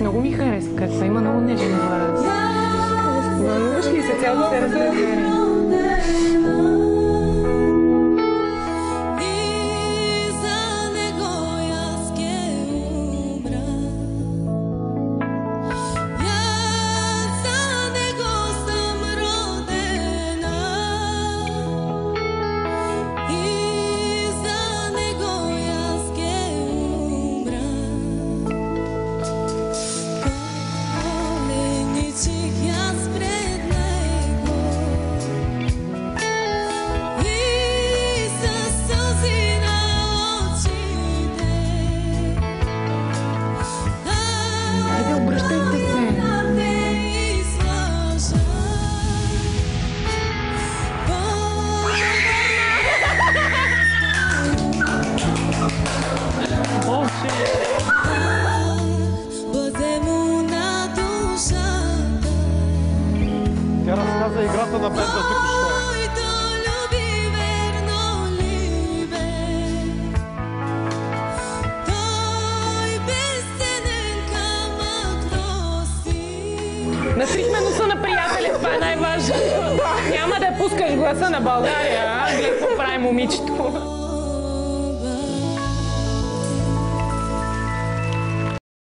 Много ми харесва, как това има много нежен. Вълнуваш ли се цялото се разговаря? Разказа играта на бенда камък носи Насрихме носа на приятеля, това е най-важното. Няма да пускаш гласа на България, а? Какво прави момичето.